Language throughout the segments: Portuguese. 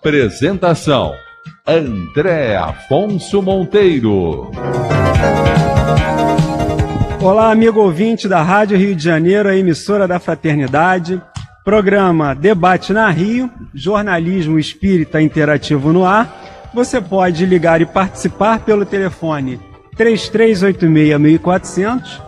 Apresentação: André Afonso Monteiro. Olá, amigo ouvinte da Rádio Rio de Janeiro, a emissora da Fraternidade. Programa Debate na Rio, jornalismo espírita interativo no ar. Você pode ligar e participar pelo telefone 3386-1400.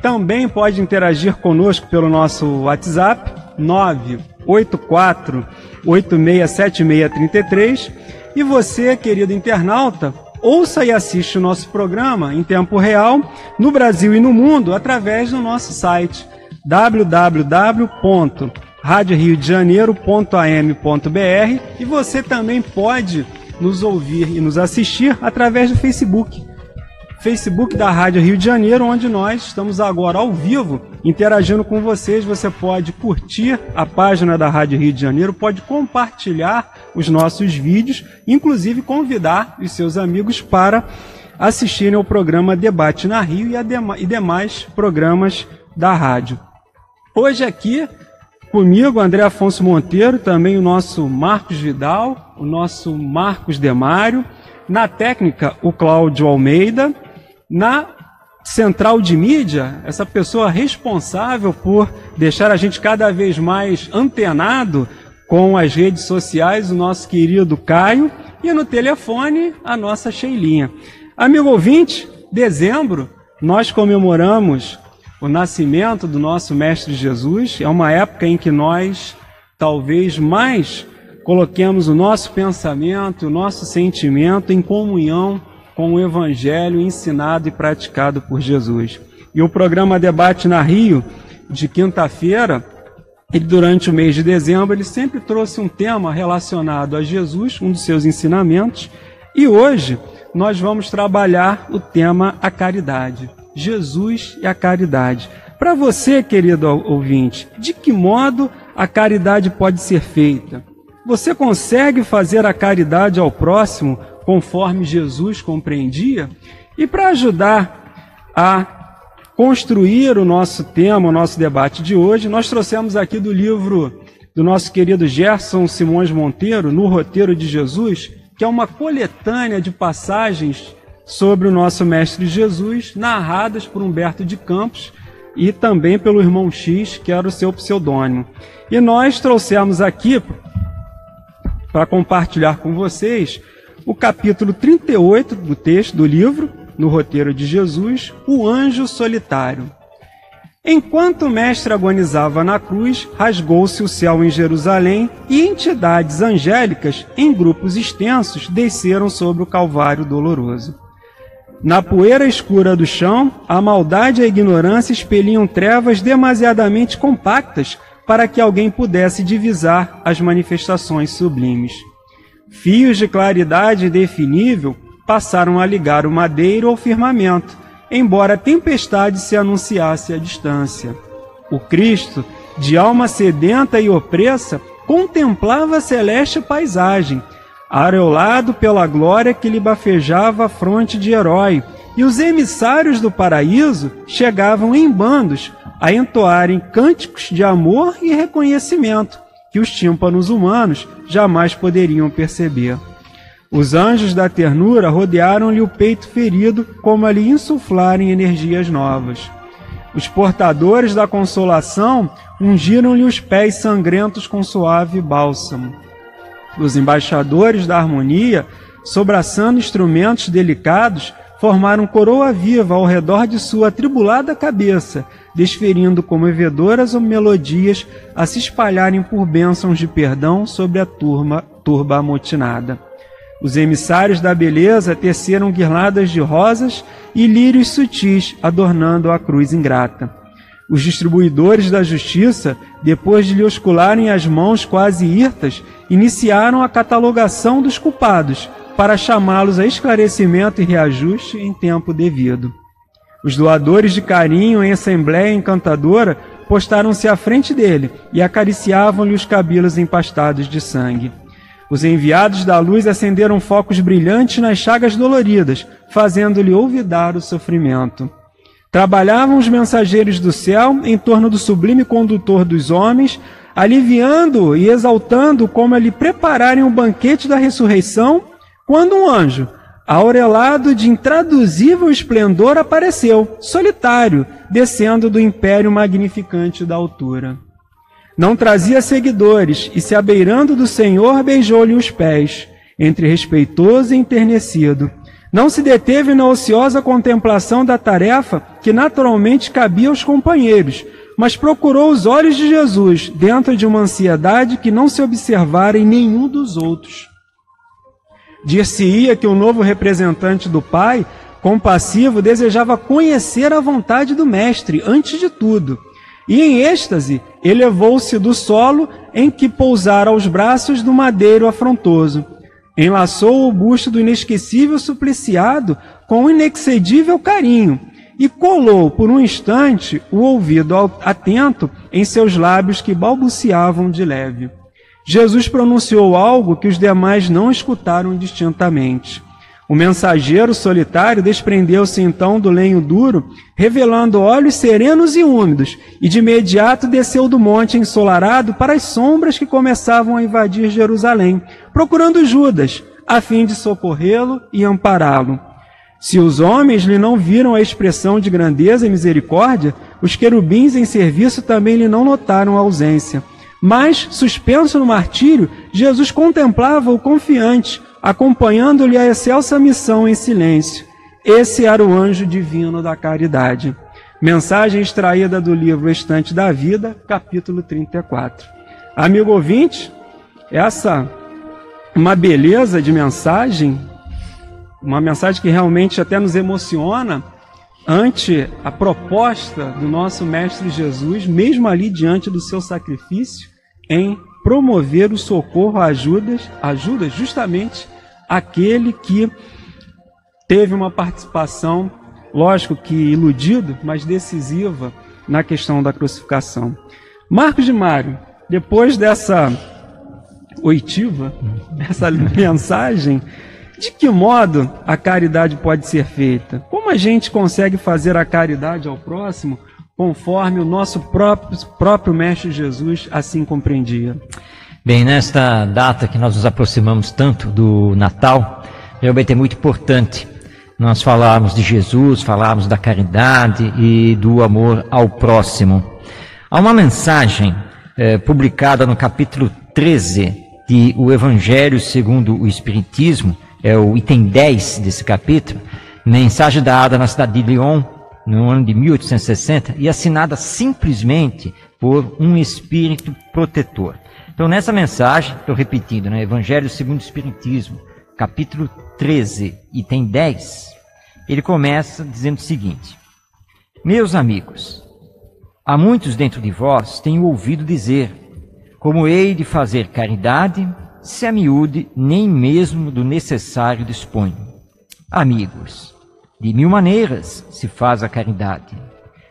Também pode interagir conosco pelo nosso WhatsApp 984 867633. E você, querido internauta, ouça e assiste o nosso programa em tempo real no Brasil e no mundo através do nosso site www.radioriodejaneiro.am.br e você também pode nos ouvir e nos assistir através do Facebook Facebook da Rádio Rio de Janeiro, onde nós estamos agora ao vivo interagindo com vocês. Você pode curtir a página da Rádio Rio de Janeiro, pode compartilhar os nossos vídeos, inclusive convidar os seus amigos para assistirem ao programa Debate na Rio e, e demais programas da rádio. Hoje aqui comigo, André Afonso Monteiro, também o nosso Marcos Vidal, o nosso Marcos Demário, na técnica o Cláudio Almeida na central de mídia, essa pessoa responsável por deixar a gente cada vez mais antenado com as redes sociais, o nosso querido Caio, e no telefone, a nossa Sheilinha. Amigo ouvinte, dezembro, nós comemoramos o nascimento do nosso Mestre Jesus. É uma época em que nós, talvez mais, coloquemos o nosso pensamento, o nosso sentimento em comunhão com o evangelho ensinado e praticado por Jesus. E o programa Debate na Rio, de quinta-feira, durante o mês de dezembro, ele sempre trouxe um tema relacionado a Jesus, um dos seus ensinamentos, e hoje nós vamos trabalhar o tema a caridade. Jesus e a caridade. Para você, querido ouvinte, de que modo a caridade pode ser feita? Você consegue fazer a caridade ao próximo conforme Jesus compreendia. E para ajudar a construir o nosso tema, o nosso debate de hoje, nós trouxemos aqui do livro do nosso querido Gerson Simões Monteiro, No Roteiro de Jesus, que é uma coletânea de passagens sobre o nosso Mestre Jesus, narradas por Humberto de Campos e também pelo irmão X, que era o seu pseudônimo. E nós trouxemos aqui para compartilhar com vocês o capítulo 38 do texto do livro, no roteiro de Jesus, o anjo solitário. Enquanto o mestre agonizava na cruz, rasgou-se o céu em Jerusalém e entidades angélicas, em grupos extensos, desceram sobre o Calvário doloroso. Na poeira escura do chão, a maldade e a ignorância expeliam trevas demasiadamente compactas para que alguém pudesse divisar as manifestações sublimes. Fios de claridade indefinível passaram a ligar o madeiro ao firmamento, embora a tempestade se anunciasse à distância. O Cristo, de alma sedenta e opressa, contemplava a celeste paisagem, areolado pela glória que lhe bafejava a fronte de herói, e os emissários do paraíso chegavam em bandos a entoarem cânticos de amor e reconhecimento, que os tímpanos humanos jamais poderiam perceber. Os anjos da ternura rodearam-lhe o peito ferido, como a lhe insuflarem energias novas. Os portadores da consolação ungiram-lhe os pés sangrentos com suave bálsamo. Os embaixadores da harmonia, sobraçando instrumentos delicados, formaram coroa viva ao redor de sua atribulada cabeça, desferindo comovedoras melodias a se espalharem por bênçãos de perdão sobre a turma, turba amotinada. Os emissários da beleza teceram guirladas de rosas e lírios sutis adornando a cruz ingrata. Os distribuidores da justiça, depois de lhe oscularem as mãos quase hirtas, iniciaram a catalogação dos culpados, para chamá-los a esclarecimento e reajuste em tempo devido. Os doadores de carinho em assembleia encantadora postaram-se à frente dele e acariciavam-lhe os cabelos empastados de sangue. Os enviados da luz acenderam focos brilhantes nas chagas doloridas, fazendo-lhe olvidar o sofrimento. Trabalhavam os mensageiros do céu em torno do sublime condutor dos homens, aliviando e exaltando como lhe prepararem o banquete da ressurreição, quando um anjo, aurelado de intraduzível esplendor, apareceu, solitário, descendo do império magnificante da altura. Não trazia seguidores, e se abeirando do Senhor, beijou-lhe os pés, entre respeitoso e enternecido. Não se deteve na ociosa contemplação da tarefa que naturalmente cabia aos companheiros, mas procurou os olhos de Jesus dentro de uma ansiedade que não se observara em nenhum dos outros. Dir-se-ia que o novo representante do Pai, compassivo, desejava conhecer a vontade do Mestre antes de tudo. E em êxtase, elevou-se do solo em que pousara aos braços do madeiro afrontoso. Enlaçou o busto do inesquecível supliciado com inexcedível carinho e colou por um instante o ouvido atento em seus lábios que balbuciavam de leve. Jesus pronunciou algo que os demais não escutaram distintamente. O mensageiro solitário desprendeu-se então do lenho duro, revelando olhos serenos e úmidos, e de imediato desceu do monte ensolarado para as sombras que começavam a invadir Jerusalém, procurando Judas, a fim de socorrê-lo e ampará-lo. Se os homens lhe não viram a expressão de grandeza e misericórdia, os querubins em serviço também lhe não notaram a ausência. Mas, suspenso no martírio, Jesus contemplava-o confiante, acompanhando-lhe a excelsa missão em silêncio. Esse era o anjo divino da caridade. Mensagem extraída do livro Estante da Vida, capítulo 34. Amigo ouvinte, essa uma beleza de mensagem uma mensagem que realmente até nos emociona ante a proposta do nosso Mestre Jesus, mesmo ali diante do seu sacrifício, em promover o socorro, ajudas, ajuda justamente aquele que teve uma participação, lógico que iludido, mas decisiva na questão da crucificação. Marcos de Mário, depois dessa oitiva, dessa mensagem, de que modo a caridade pode ser feita? Como a gente consegue fazer a caridade ao próximo conforme o nosso próprio, próprio Mestre Jesus assim compreendia? Bem, nesta data que nós nos aproximamos tanto do Natal, realmente é muito importante nós falarmos de Jesus, falarmos da caridade e do amor ao próximo. Há uma mensagem é, publicada no capítulo 13 de O Evangelho segundo o Espiritismo, é o item 10 desse capítulo, mensagem dada na cidade de Lyon, no ano de 1860, e assinada simplesmente por um espírito protetor. Então, nessa mensagem, estou repetindo, né, Evangelho segundo o Espiritismo, capítulo 13, item 10, ele começa dizendo o seguinte: Meus amigos, há muitos dentro de vós tenho ouvido dizer, como hei de fazer caridade se a miúde nem mesmo do necessário dispõe. Amigos, de mil maneiras se faz a caridade.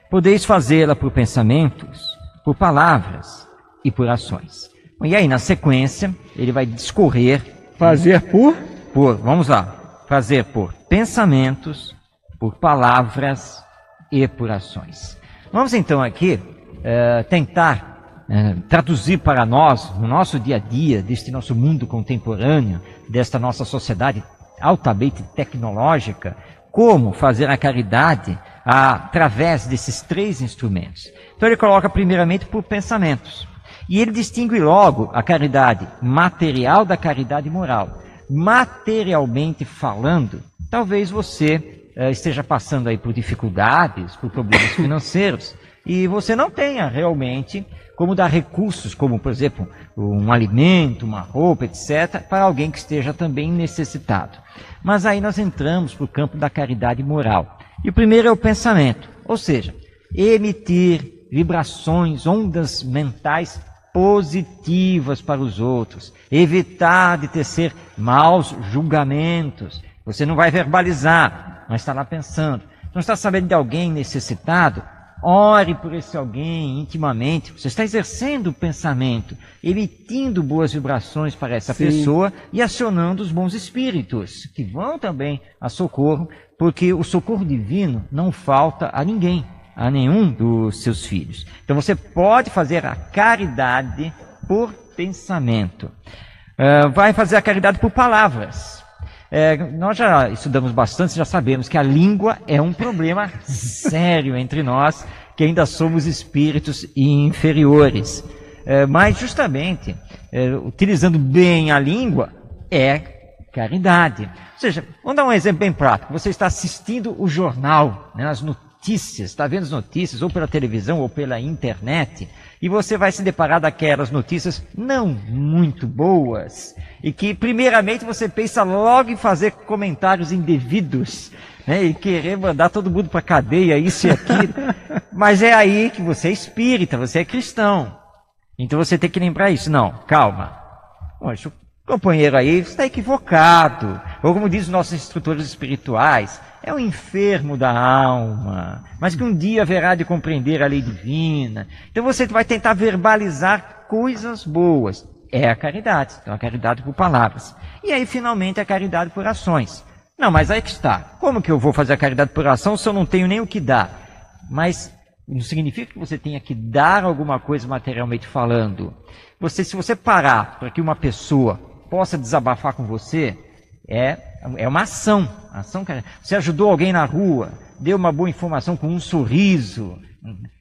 Podeis fazê-la por pensamentos, por palavras e por ações. E aí, na sequência, ele vai discorrer. Fazer por? Por, vamos lá. Fazer por pensamentos, por palavras e por ações. Vamos então aqui uh, tentar é, traduzir para nós, no nosso dia a dia, deste nosso mundo contemporâneo, desta nossa sociedade altamente tecnológica, como fazer a caridade através desses três instrumentos. Então ele coloca primeiramente por pensamentos. E ele distingue logo a caridade material da caridade moral. Materialmente falando, talvez você uh, esteja passando aí por dificuldades, por problemas financeiros, e você não tenha realmente como dar recursos, como por exemplo um alimento, uma roupa, etc., para alguém que esteja também necessitado. Mas aí nós entramos para o campo da caridade moral. E o primeiro é o pensamento, ou seja, emitir vibrações, ondas mentais positivas para os outros, evitar de tecer maus julgamentos. Você não vai verbalizar, mas está lá pensando. Não está sabendo de alguém necessitado? Ore por esse alguém intimamente. Você está exercendo o pensamento, emitindo boas vibrações para essa Sim. pessoa e acionando os bons espíritos, que vão também a socorro, porque o socorro divino não falta a ninguém. a nenhum dos seus filhos. Então você pode fazer a caridade por pensamento. Uh, vai fazer a caridade por palavras. É, nós já estudamos bastante, já sabemos que a língua é um problema sério entre nós, que ainda somos espíritos inferiores. É, mas, justamente, é, utilizando bem a língua, é caridade. Ou seja, vamos dar um exemplo bem prático. Você está assistindo o jornal, né, as notícias, está vendo as notícias, ou pela televisão ou pela internet, e você vai se deparar daquelas notícias não muito boas, e que primeiramente você pensa logo em fazer comentários indevidos, né, e querer mandar todo mundo para cadeia, isso e aquilo. Mas é aí que você é espírita, você é cristão. Então você tem que lembrar isso. Não, calma. O companheiro aí está equivocado. Ou como dizem os nossos instrutores espirituais, é um enfermo da alma, mas que um dia haverá de compreender a lei divina. Então você vai tentar verbalizar coisas boas. É a caridade. Então a caridade por palavras. E aí finalmente a caridade por ações. Não, mas aí que está. Como que eu vou fazer a caridade por ação se eu não tenho nem o que dar? Mas não significa que você tenha que dar alguma coisa materialmente falando. Você, se você parar para que uma pessoa possa desabafar com você, é, é uma ação. ação. Você ajudou alguém na rua, deu uma boa informação com um sorriso.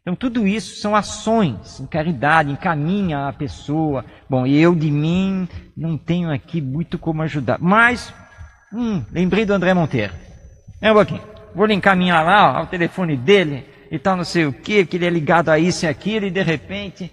Então, tudo isso são ações em caridade, encaminha a pessoa. Bom, eu de mim não tenho aqui muito como ajudar. Mas, hum, lembrei do André Monteiro. É um pouquinho. Vou lhe encaminhar lá ao telefone dele e tal, não sei o que, que ele é ligado a isso e aquilo, e de repente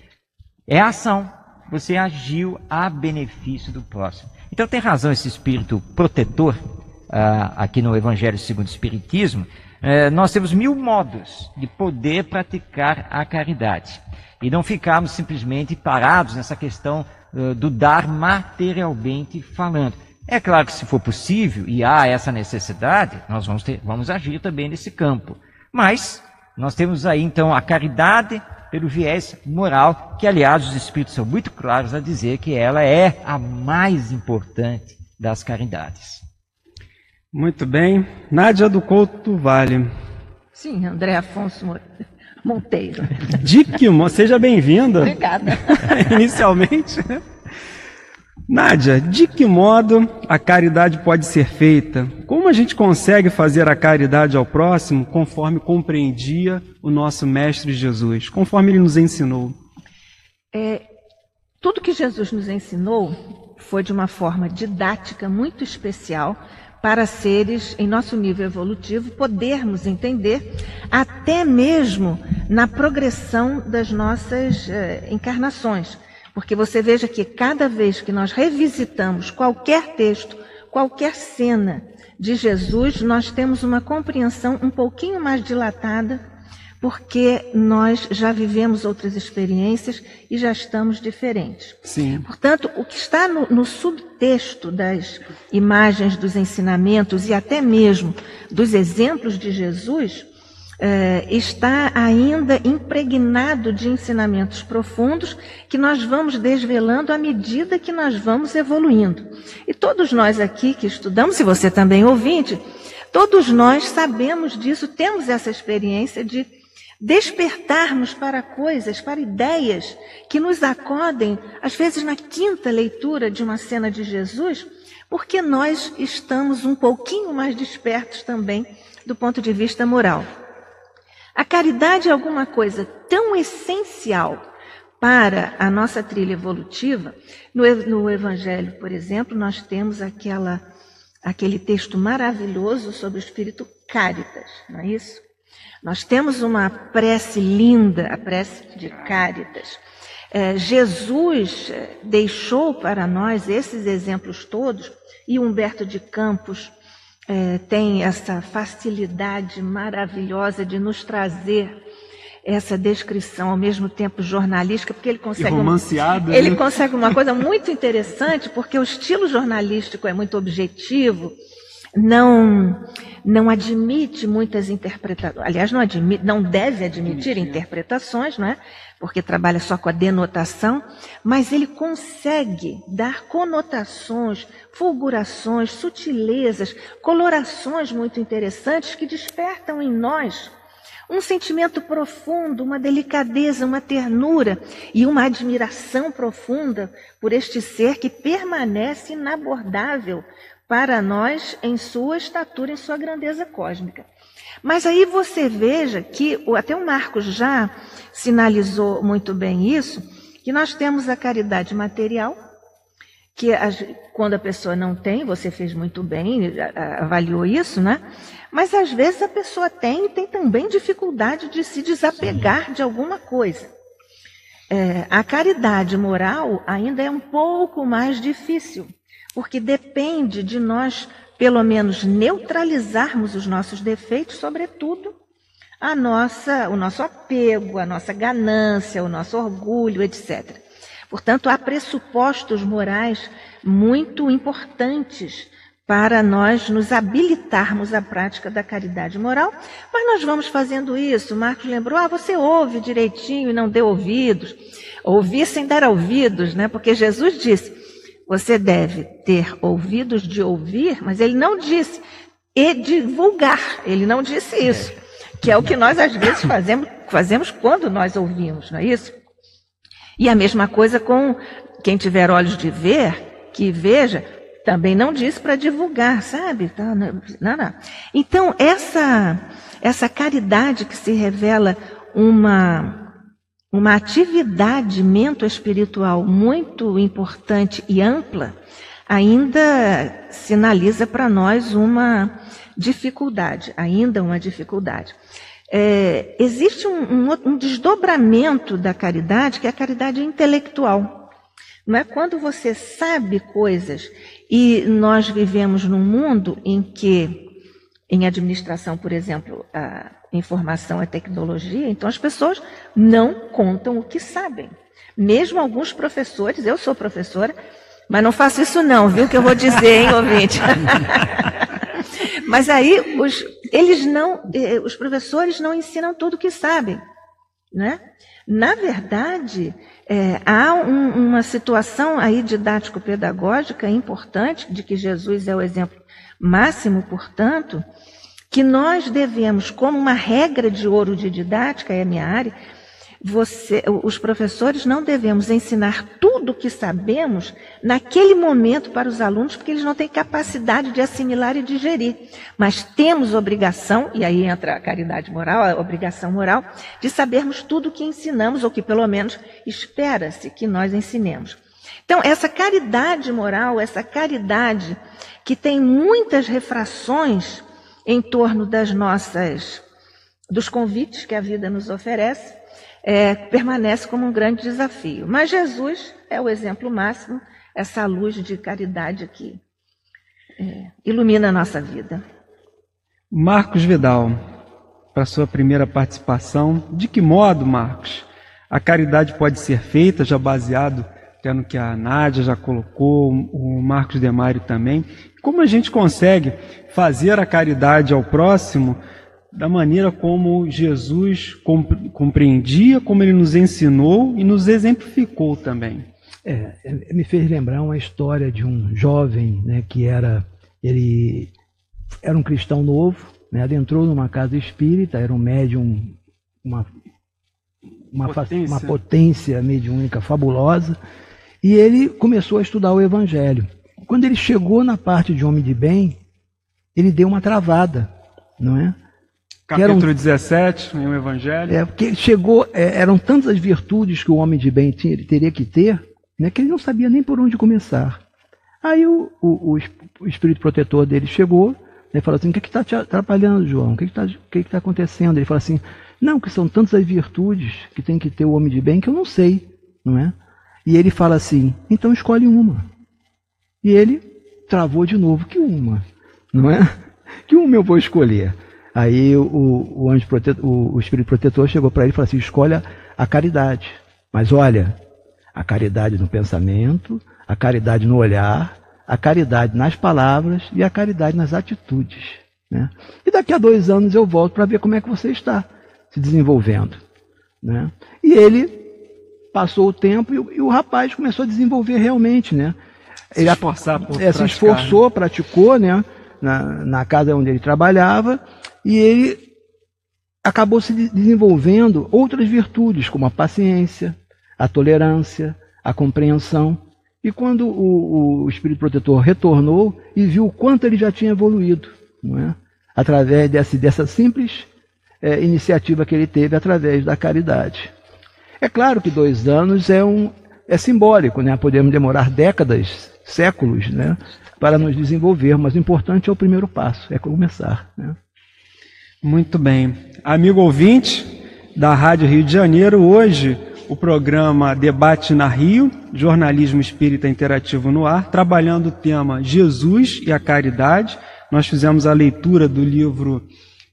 é ação. Você agiu a benefício do próximo. Então tem razão esse espírito protetor uh, aqui no Evangelho segundo o Espiritismo. Uh, nós temos mil modos de poder praticar a caridade e não ficarmos simplesmente parados nessa questão uh, do dar materialmente falando. É claro que se for possível e há essa necessidade, nós vamos, ter, vamos agir também nesse campo. Mas nós temos aí então a caridade pelo viés moral, que aliás os Espíritos são muito claros a dizer que ela é a mais importante das caridades. Muito bem. Nádia do Couto Vale. Sim, André Afonso Monteiro. Dick, seja bem-vinda. Obrigada. Inicialmente. Nádia, de que modo a caridade pode ser feita? Como a gente consegue fazer a caridade ao próximo conforme compreendia o nosso Mestre Jesus, conforme ele nos ensinou? É, tudo que Jesus nos ensinou foi de uma forma didática muito especial para seres em nosso nível evolutivo podermos entender até mesmo na progressão das nossas eh, encarnações. Porque você veja que cada vez que nós revisitamos qualquer texto, qualquer cena de Jesus, nós temos uma compreensão um pouquinho mais dilatada, porque nós já vivemos outras experiências e já estamos diferentes. Sim. Portanto, o que está no, no subtexto das imagens, dos ensinamentos e até mesmo dos exemplos de Jesus, é, está ainda impregnado de ensinamentos profundos que nós vamos desvelando à medida que nós vamos evoluindo. E todos nós aqui que estudamos, e você também ouvinte, todos nós sabemos disso, temos essa experiência de despertarmos para coisas, para ideias que nos acodem, às vezes na quinta leitura de uma cena de Jesus, porque nós estamos um pouquinho mais despertos também do ponto de vista moral. A caridade é alguma coisa tão essencial para a nossa trilha evolutiva. No, no Evangelho, por exemplo, nós temos aquela, aquele texto maravilhoso sobre o Espírito Cáritas, não é isso? Nós temos uma prece linda, a prece de Cáritas. É, Jesus é, deixou para nós esses exemplos todos, e Humberto de Campos é, tem essa facilidade maravilhosa de nos trazer essa descrição ao mesmo tempo jornalística, porque ele consegue um, ele né? consegue uma coisa muito interessante, porque o estilo jornalístico é muito objetivo, não não admite muitas interpretações, aliás, não admite, não deve admitir interpretações, não é? porque trabalha só com a denotação, mas ele consegue dar conotações, fulgurações, sutilezas, colorações muito interessantes que despertam em nós um sentimento profundo, uma delicadeza, uma ternura e uma admiração profunda por este ser que permanece inabordável para nós em sua estatura, em sua grandeza cósmica. Mas aí você veja que até o Marcos já sinalizou muito bem isso, que nós temos a caridade material, que quando a pessoa não tem, você fez muito bem, avaliou isso, né? Mas às vezes a pessoa tem e tem também dificuldade de se desapegar de alguma coisa. É, a caridade moral ainda é um pouco mais difícil, porque depende de nós, pelo menos, neutralizarmos os nossos defeitos, sobretudo a nossa, o nosso apego, a nossa ganância, o nosso orgulho, etc. Portanto, há pressupostos morais muito importantes para nós nos habilitarmos à prática da caridade moral, mas nós vamos fazendo isso. Marcos lembrou: ah, você ouve direitinho e não deu ouvidos. Ouvir sem dar ouvidos, né? Porque Jesus disse: você deve ter ouvidos de ouvir, mas ele não disse e divulgar. Ele não disse isso, que é o que nós às vezes fazemos, fazemos quando nós ouvimos, não é isso? E a mesma coisa com quem tiver olhos de ver, que veja, também não diz para divulgar, sabe? Tá, não, não. Então, essa, essa caridade que se revela uma, uma atividade mento-espiritual muito importante e ampla, ainda sinaliza para nós uma dificuldade, ainda uma dificuldade é, existe um, um, um desdobramento da caridade, que é a caridade intelectual. Não é quando você sabe coisas e nós vivemos num mundo em que, em administração, por exemplo, a informação é tecnologia, então as pessoas não contam o que sabem. Mesmo alguns professores, eu sou professora, mas não faço isso não, viu, que eu vou dizer, hein, ouvinte? mas aí os, eles não, eh, os professores não ensinam tudo o que sabem, né? Na verdade, é, há um, uma situação aí didático-pedagógica importante, de que Jesus é o exemplo máximo, portanto, que nós devemos, como uma regra de ouro de didática, é a minha área, você, os professores não devemos ensinar tudo o que sabemos naquele momento para os alunos, porque eles não têm capacidade de assimilar e digerir. Mas temos obrigação, e aí entra a caridade moral, a obrigação moral, de sabermos tudo o que ensinamos, ou que pelo menos espera-se que nós ensinemos. Então, essa caridade moral, essa caridade que tem muitas refrações em torno das nossas, dos convites que a vida nos oferece, é, permanece como um grande desafio. Mas Jesus é o exemplo máximo, essa luz de caridade que é, ilumina a nossa vida. Marcos Vidal, para sua primeira participação, de que modo, Marcos, a caridade pode ser feita, já baseado até no que a Nádia já colocou, o Marcos Demário também. Como a gente consegue fazer a caridade ao próximo da maneira como Jesus compreendia, como ele nos ensinou e nos exemplificou também. É, é, me fez lembrar uma história de um jovem, né, que era ele era um cristão novo, né, adentrou numa casa espírita, era um médium, uma uma potência. uma potência mediúnica fabulosa, e ele começou a estudar o Evangelho. Quando ele chegou na parte de homem de bem, ele deu uma travada, não é? Capítulo eram, 17, em um Evangelho. É, porque chegou, é, eram tantas as virtudes que o homem de bem tinha, teria que ter, né, que ele não sabia nem por onde começar. Aí o, o, o espírito protetor dele chegou né, e falou assim: O que está te atrapalhando, João? O que está que que tá acontecendo? Ele falou assim: Não, que são tantas as virtudes que tem que ter o homem de bem que eu não sei, não é? E ele fala assim: Então escolhe uma. E ele travou de novo: Que uma? Não é? Que uma eu vou escolher? Aí o, o anjo protetor, o, o espírito protetor chegou para ele e falou assim: escolha a caridade. Mas olha, a caridade no pensamento, a caridade no olhar, a caridade nas palavras e a caridade nas atitudes. Né? E daqui a dois anos eu volto para ver como é que você está se desenvolvendo. Né? E ele passou o tempo e, o rapaz começou a desenvolver realmente. Né? Ele é, se esforçou, praticou né? na, na casa onde ele trabalhava e ele acabou se de- desenvolvendo outras virtudes, como a paciência, a tolerância, a compreensão. E quando o, o Espírito Protetor retornou e viu o quanto ele já tinha evoluído, não é? através dessa, dessa simples eh, iniciativa que ele teve através da caridade. É claro que dois anos é, um, é simbólico, né? podemos demorar décadas, séculos, né? para nos desenvolver, mas o importante é o primeiro passo, é começar. Né? Muito bem. Amigo ouvinte da Rádio Rio de Janeiro, hoje o programa Debate na Rio, jornalismo espírita interativo no ar, trabalhando o tema Jesus e a caridade. Nós fizemos a leitura do livro,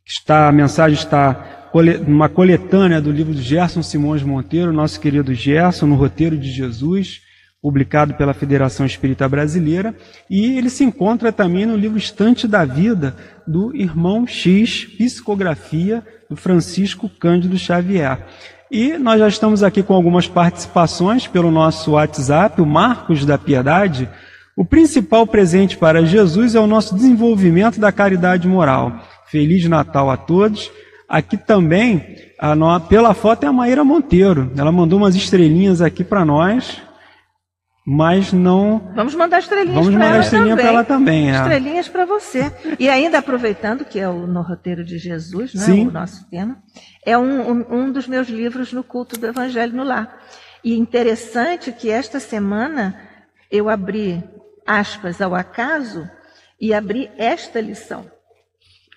está, a mensagem está numa coletânea do livro de Gerson Simões Monteiro, nosso querido Gerson, no roteiro de Jesus, publicado pela Federação Espírita Brasileira, e ele se encontra também no livro Estante da Vida, do Irmão X, Psicografia, do Francisco Cândido Xavier. E nós já estamos aqui com algumas participações pelo nosso WhatsApp, o Marcos da Piedade. O principal presente para Jesus é o nosso desenvolvimento da caridade moral. Feliz Natal a todos. Aqui também, a pela foto é a Maíra Monteiro. Ela mandou umas estrelinhas aqui para nós, mas não. Vamos mandar estrelinhas Vamos para mandar ela estrelinha também. para ela também. é. Estrelinhas para você. E ainda aproveitando que é o no roteiro de Jesus, né, Sim. o nosso tema, é um, um, um dos meus livros no culto do Evangelho no Lar. E interessante que esta semana eu abri aspas ao acaso e abri esta lição,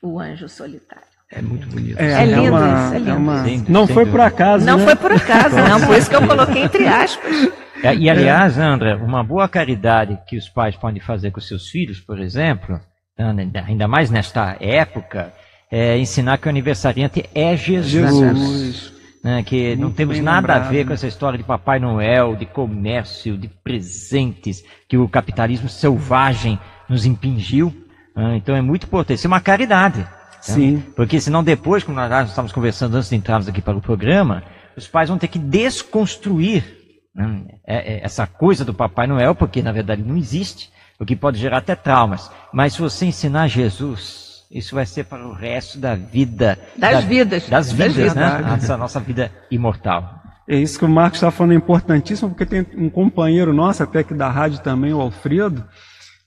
o anjo solitário. É muito bonito. É lindo uma- isso, é lindo. uma- Lindo, Não foi por acaso. Não né? foi por acaso, não, por isso que eu coloquei entre aspas. É, E aliás, André, uma boa caridade que os pais podem fazer com seus filhos, por exemplo, ainda mais nesta época, é ensinar que o aniversariante é Jesus. Jesus. né, que não Muito temos bem nada a lembrado, ver né? com essa história de Papai Noel, de comércio, de presentes, que o capitalismo selvagem nos impingiu. né, então é muito importante. Isso é uma caridade. né? Sim. Porque senão depois, como nós estávamos conversando antes de entrarmos aqui para o programa, os pais vão ter que desconstruir né, é- é essa coisa do Papai Noel, porque na verdade não existe, o que pode gerar até traumas. Mas se você ensinar Jesus, isso vai ser para o resto da vida. Das da- vidas. Das Das vidas, vidas. né? Essa nossa vida imortal. É isso que o Marcos está falando, é importantíssimo, porque tem um companheiro nosso, até que da rádio também, o Alfredo,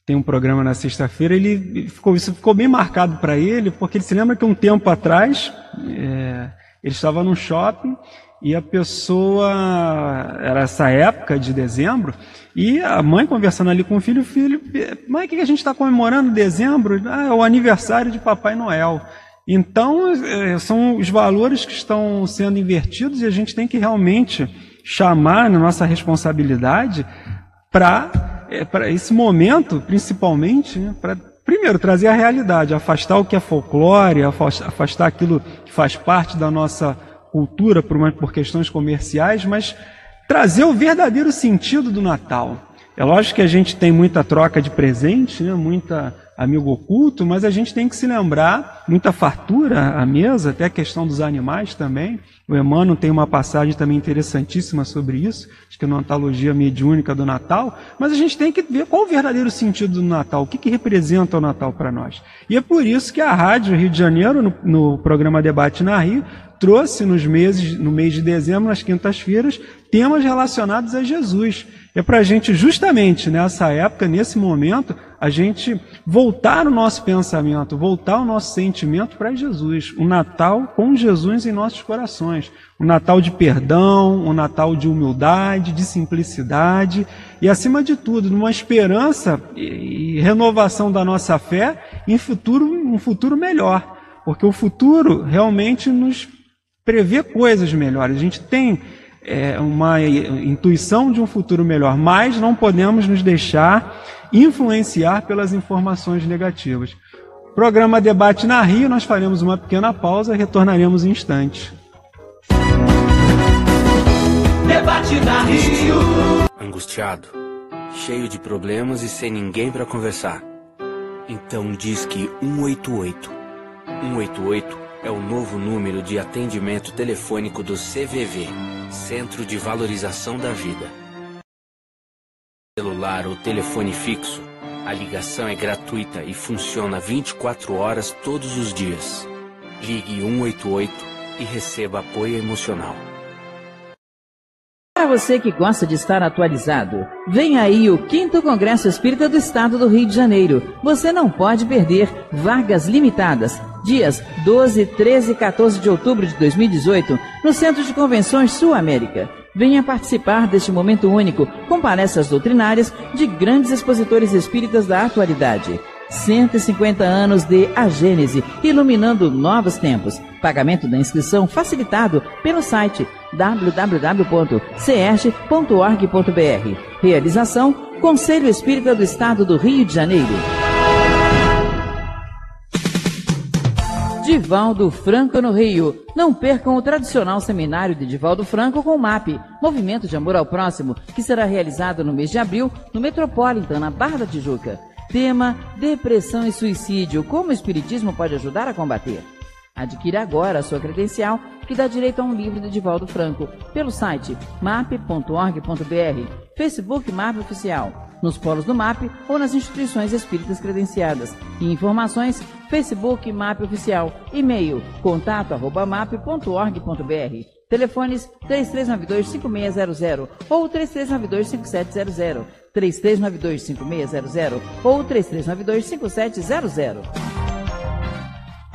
tem um programa na sexta-feira, ele ficou, isso ficou bem marcado para ele, porque ele se lembra que um tempo atrás, é, ele estava num shopping e a pessoa, era essa época de dezembro, e a mãe conversando ali com o filho, o filho, mãe, o que a gente está comemorando em dezembro? Ah, é o aniversário de Papai Noel. Então, eh, são os valores que estão sendo invertidos e a gente tem que realmente chamar na nossa responsabilidade para esse momento, principalmente, né, para primeiro trazer a realidade, afastar o que é folclore, afas- afastar aquilo que faz parte da nossa cultura por, uma- por questões comerciais, mas trazer o verdadeiro sentido do Natal. É lógico que a gente tem muita troca de presente, né, muita amigo oculto, mas a gente tem que se lembrar, muita fartura à mesa, até a questão dos animais também. O Emmanuel tem uma passagem também interessantíssima sobre isso, acho que é uma antologia mediúnica do Natal, mas a gente tem que ver qual o verdadeiro sentido do Natal, o que, que representa o Natal para nós. E é por isso que a Rádio Rio de Janeiro, no, no programa Debate na Rio, trouxe nos meses, no mês de dezembro, nas quintas-feiras, temas relacionados a Jesus. É para a gente, justamente nessa época, nesse momento, a gente voltar o nosso pensamento, voltar o nosso sentimento para Jesus. O Natal com Jesus em nossos corações. Um Natal de perdão, um Natal de humildade, de simplicidade e, acima de tudo, numa esperança e renovação da nossa fé em futuro, um futuro melhor. Porque o futuro realmente nos prevê coisas melhores. A gente tem é, uma intuição de um futuro melhor, mas não podemos nos deixar influenciar pelas informações negativas. Programa Debate na Rio, nós faremos uma pequena pausa e retornaremos em instantes. Debate na Rio. angustiado, cheio de problemas e sem ninguém para conversar. Então diz que 188. 188 é o novo número de atendimento telefônico do CVV, Centro de Valorização da Vida. Celular ou telefone fixo, a ligação é gratuita e funciona 24 horas todos os dias. Ligue 188 e receba apoio emocional. Para você que gosta de estar atualizado, vem aí o 5 Congresso Espírita do Estado do Rio de Janeiro. Você não pode perder vagas limitadas. Dias 12, 13 e 14 de outubro de 2018, no Centro de Convenções Sul América. Venha participar deste momento único com palestras doutrinárias de grandes expositores espíritas da atualidade. 150 anos de A Gênese, iluminando novos tempos. Pagamento da inscrição facilitado pelo site www.cerge.org.br. Realização Conselho Espírita do Estado do Rio de Janeiro. Divaldo Franco no Rio. Não percam o tradicional seminário de Divaldo Franco com o MAP, Movimento de Amor ao Próximo, que será realizado no mês de abril no Metropolitan, na Barra da Tijuca. Tema: Depressão e Suicídio. Como o Espiritismo pode ajudar a combater? Adquira agora a sua credencial, que dá direito a um livro de Divaldo Franco, pelo site map.org.br, Facebook MAP Oficial, nos polos do MAP ou nas instituições espíritas credenciadas. E informações, Facebook MAP Oficial, e-mail contato arroba map.org.br. Telefones 3392-5600 ou 3392-5700, 3392-5600 ou 3392-5700.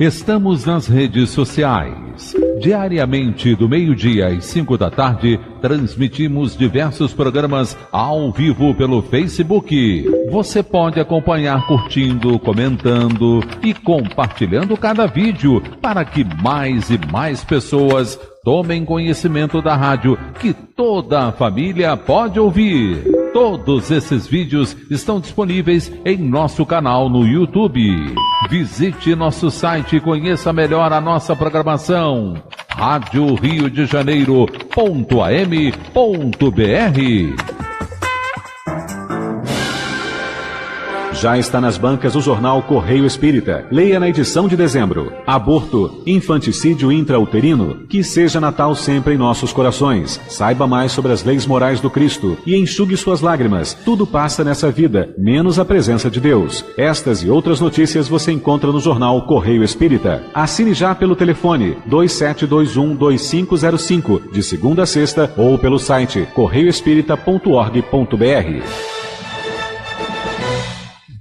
Estamos nas redes sociais. Diariamente, do meio-dia às cinco da tarde, transmitimos diversos programas ao vivo pelo Facebook. Você pode acompanhar curtindo, comentando e compartilhando cada vídeo para que mais e mais pessoas tomem conhecimento da rádio que toda a família pode ouvir. Todos esses vídeos estão disponíveis em nosso canal no YouTube. Visite nosso site e conheça melhor a nossa programação. Rádio Rio de Janeiro.am.br Já está nas bancas o jornal Correio Espírita. Leia na edição de dezembro. Aborto, infanticídio intrauterino. Que seja Natal sempre em nossos corações. Saiba mais sobre as leis morais do Cristo e enxugue suas lágrimas. Tudo passa nessa vida, menos a presença de Deus. Estas e outras notícias você encontra no jornal Correio Espírita. Assine já pelo telefone 27212505, de segunda a sexta, ou pelo site correioespírita.org.br.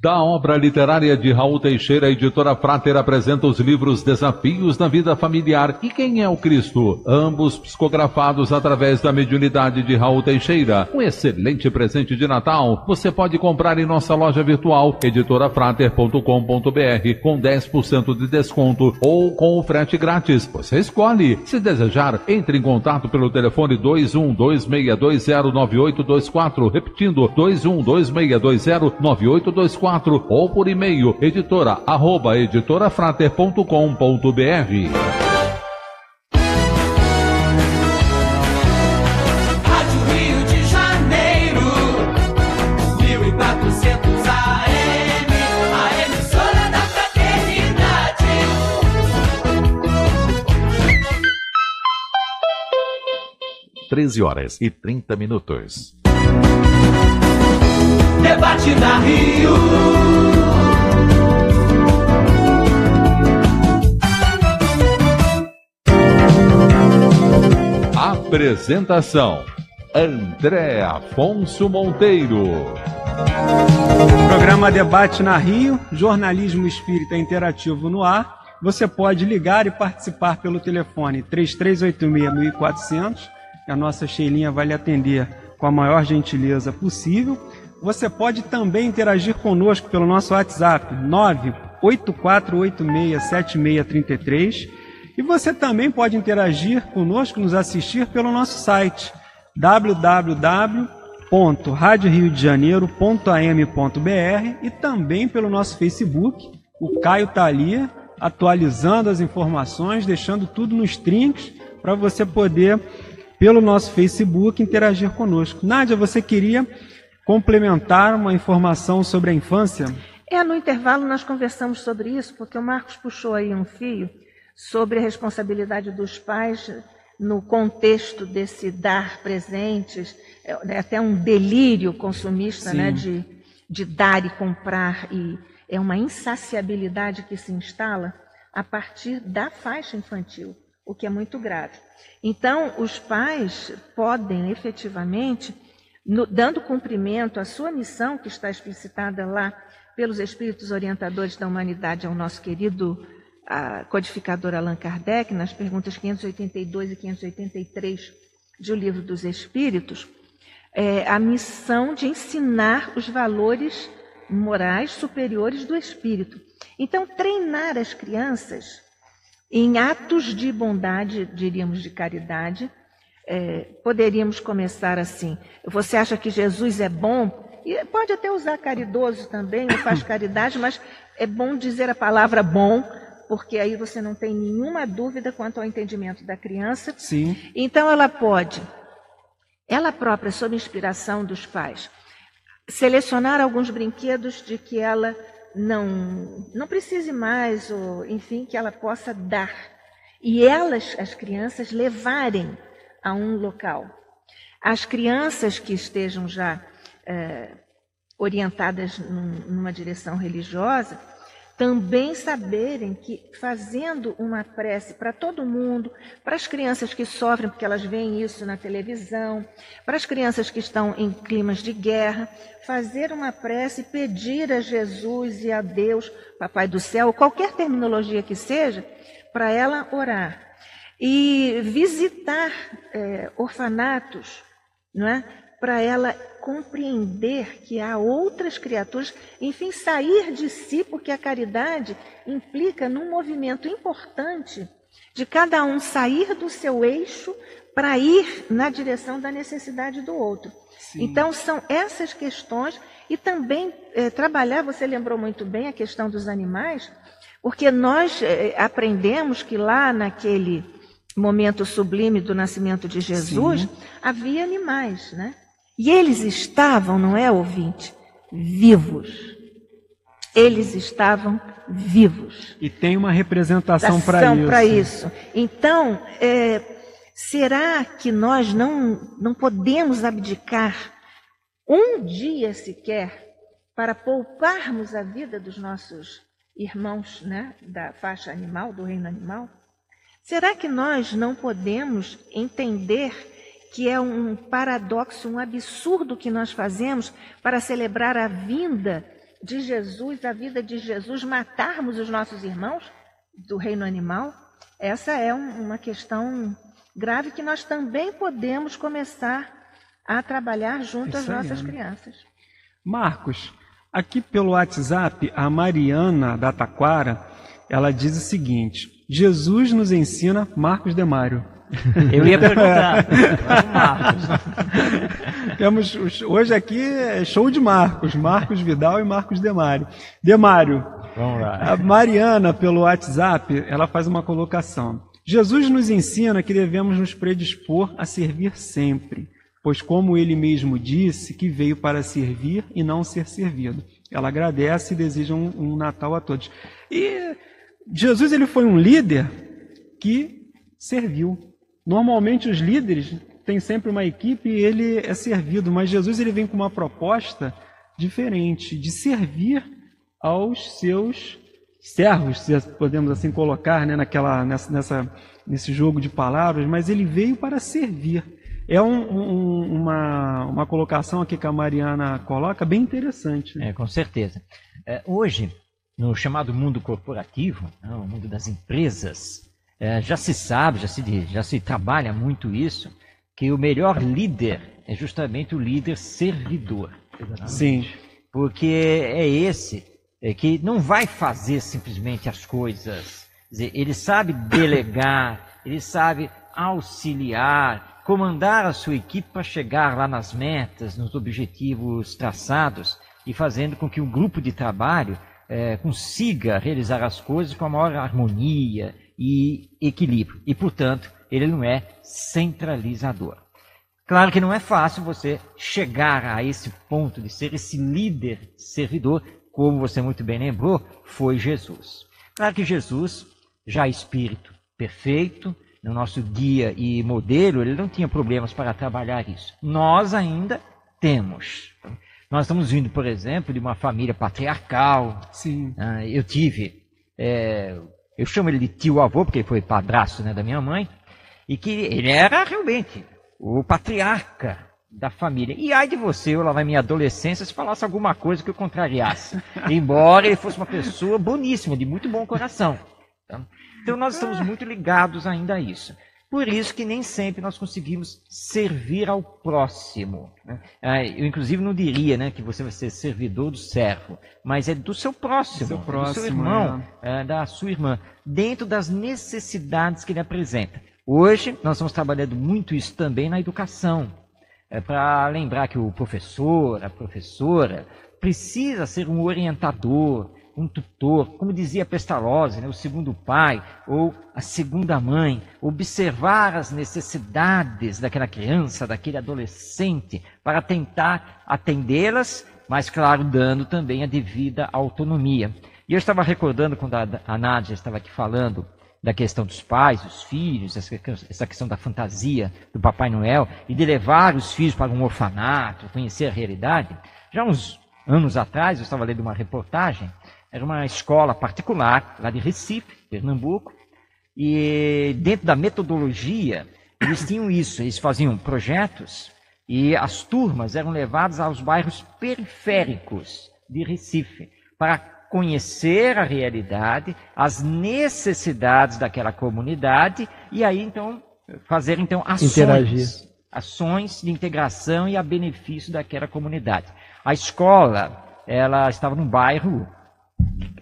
Da obra literária de Raul Teixeira, a editora Frater apresenta os livros Desafios na Vida Familiar e Quem é o Cristo, ambos psicografados através da mediunidade de Raul Teixeira. Um excelente presente de Natal. Você pode comprar em nossa loja virtual, editorafrater.com.br, com 10% de desconto ou com o frete grátis. Você escolhe. Se desejar, entre em contato pelo telefone 21262209824, repetindo 21262209824 ou por e-mail editora arroba editorafrater.com.br. Rádio Rio de Janeiro, 1400 AM, a emissora da fraternidade. Treze horas e 30 minutos. Debate na Rio. Apresentação: André Afonso Monteiro. Programa Debate na Rio, jornalismo espírita interativo no ar. Você pode ligar e participar pelo telefone 3386-1400, que a nossa Sheilinha vai lhe atender com a maior gentileza possível. Você pode também interagir conosco pelo nosso WhatsApp 984867633 e você também pode interagir conosco, nos assistir pelo nosso site www.radioriodejaneiro.am.br e também pelo nosso Facebook. O Caio está ali atualizando as informações, deixando tudo nos trinks para você poder, pelo nosso Facebook, interagir conosco. Nádia, você queria complementar uma informação sobre a infância? É, no intervalo nós conversamos sobre isso, porque o Marcos puxou aí um fio sobre a responsabilidade dos pais no contexto desse dar presentes, é até um delírio consumista, né, de, de dar e comprar, e é uma insaciabilidade que se instala a partir da faixa infantil. o que é muito grave. Então, os pais podem efetivamente, no- dando cumprimento à sua missão, que está explicitada lá pelos espíritos orientadores da humanidade ao nosso querido ah, codificador Allan Kardec, nas perguntas 582 e 583 de O Livro dos Espíritos, é, a missão de ensinar os valores morais superiores do espírito. Então, treinar as crianças em atos de bondade, diríamos de caridade, é, poderíamos começar assim. Você acha que Jesus é bom? E pode até usar caridoso também, faz caridade, mas é bom dizer a palavra bom, porque aí você não tem nenhuma dúvida quanto ao entendimento da criança. Sim. Então ela pode, ela própria, sob inspiração dos pais, selecionar alguns brinquedos de que ela não, não precise mais, ou enfim, que ela possa dar. E elas, as crianças, levarem a um local. As crianças que estejam já eh, orientadas num- numa direção religiosa, também saberem que fazendo uma prece para todo mundo, para as crianças que sofrem, porque elas veem isso na televisão, para as crianças que estão em climas de guerra, fazer uma prece, pedir a Jesus e a Deus, Papai do céu, qualquer terminologia que seja, para ela orar. E visitar eh, orfanatos, não é? Para ela compreender que há outras criaturas, enfim, sair de si, porque a caridade implica num movimento importante de cada um sair do seu eixo para ir na direção da necessidade do outro. Então, são essas questões e também eh, trabalhar, você lembrou muito bem a questão dos animais, porque nós eh, aprendemos que lá naquele momento sublime do nascimento de Jesus, Sim. havia animais, né? E eles estavam, não é, ouvinte, vivos. Eles estavam vivos E tem uma representação para isso. para isso. Então, é, será que nós não, não podemos abdicar um dia sequer para pouparmos a vida dos nossos irmãos né, da faixa animal, do reino animal? Será que nós não podemos entender que é um paradoxo, um absurdo que nós fazemos para celebrar a vinda de Jesus, a vida de Jesus, matarmos os nossos irmãos do reino animal? Essa é um- uma questão grave que nós também podemos começar a trabalhar junto às Isso aí, nossas Ana. crianças. Marcos, aqui pelo WhatsApp, a Mariana da Taquara, ela diz o seguinte: Jesus nos ensina Marcos Demário. Eu ia perguntar. Marcos. Temos os- hoje aqui é show de Marcos, Marcos Vidal e Marcos Demário. Demário, Vamos lá. a Mariana pelo WhatsApp, ela faz uma colocação. Jesus nos ensina que devemos nos predispor a servir sempre, pois como ele mesmo disse, que veio para servir e não ser servido. Ela agradece e deseja um, um Natal a todos. E Jesus ele foi um líder que serviu. Normalmente os líderes têm sempre uma equipe e ele é servido, mas Jesus ele vem com uma proposta diferente de servir aos seus servos, se podemos assim colocar, né, naquela, nessa, nessa- nesse jogo de palavras, mas ele veio para servir. É um- um- uma, uma colocação aqui que a Mariana coloca bem interessante. né? É, com certeza. É, hoje, no chamado mundo corporativo, né, o mundo das empresas, é, já se sabe, já se, já se trabalha muito isso, que o melhor líder é justamente o líder servidor. Sim, Porque é esse é, que não vai fazer simplesmente as coisas. Quer dizer, ele sabe delegar, ele sabe auxiliar, comandar a sua equipe para chegar lá nas metas, nos objetivos traçados e fazendo com que o grupo de trabalho eh, consiga realizar as coisas com a maior harmonia e equilíbrio. E, portanto, ele não é centralizador. Claro que não é fácil você chegar a esse ponto de ser esse líder servidor, como você muito bem lembrou, foi Jesus. Claro que Jesus, já espírito perfeito, no nosso guia e modelo, ele não tinha problemas para trabalhar isso. Nós ainda temos. Nós estamos vindo, por exemplo, de uma família patriarcal. sim. Ah, eu tive, é, eu chamo ele de tio-avô, porque ele foi padrasto né, da minha mãe, e que ele era realmente o patriarca da família. E ai de você, eu lá na minha adolescência, se falasse alguma coisa que eu contrariasse. Embora ele fosse uma pessoa boníssima, de muito bom coração. tá? Então nós estamos muito ligados ainda a isso. Por isso que nem sempre nós conseguimos servir ao próximo. né? Eu, inclusive, não diria né, que você vai ser servidor do servo, mas é do seu próximo, Do seu do seu próximo, irmão, é, da sua irmã, dentro das necessidades que ele apresenta. Hoje, nós estamos trabalhando muito isso também na educação. É para lembrar que o professor, a professora, precisa ser um orientador, um tutor, como dizia Pestalozzi, né, o segundo pai ou a segunda mãe, observar as necessidades daquela criança, daquele adolescente, para tentar atendê-las, mas, claro, dando também a devida autonomia. E eu estava recordando quando a, Nádia estava aqui falando da questão dos pais, dos filhos, essa questão da fantasia do Papai Noel e de levar os filhos para um orfanato, conhecer a realidade. Já uns anos atrás, eu estava lendo uma reportagem, era uma escola particular, lá de Recife, Pernambuco, e dentro da metodologia, eles tinham isso, eles faziam projetos e as turmas eram levadas aos bairros periféricos de Recife para conhecer a realidade, as necessidades daquela comunidade e aí então fazer então ações, Interagir. ações de integração e a benefício daquela comunidade. A escola, ela estava num bairro